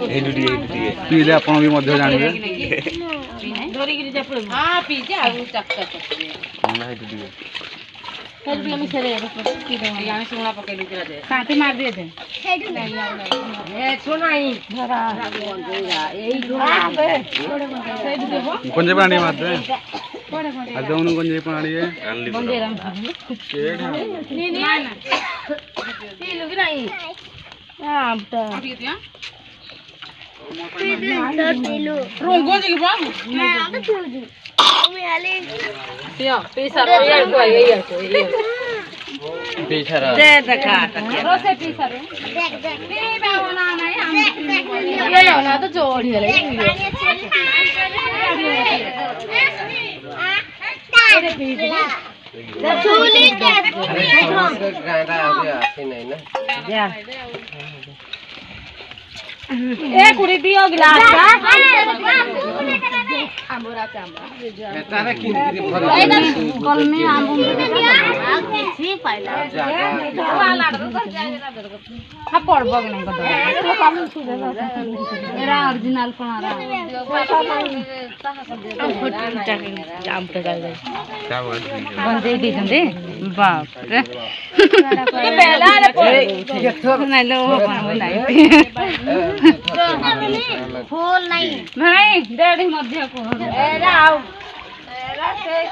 ପିଇଲେ ଆପଣ ବି ମଧ୍ୟ ଜାଣିବେ கொஞ்சம் பாணி மாத்து அதுவும் கொஞ்சம் பாணியே கேட்டா రోజుకి బాగు पियो पीसा रो ये को ये को ये पीसा रो दे देखा रो से पीसा रो देख देख बे बाबा ना ना हम ये यो ना तो जोड़ ही ले चूली टेस्ट गांडा आ गया आसी नहीं ना जा ए कुड़ी दियो गिलास का हमरा चामड़ा बेटा ने किन किन फल ए कल में आम बम ছি পাইলা হা পড়ব না গড এরা অরিজিনাল কোন আর আমটা গাল গাই বন্ধে দি দন্দে বাপ রে পেলা নাই লো নাই ফুল নাই নাই ডেড়ি মধ্যে কোহ এরা আউ এরা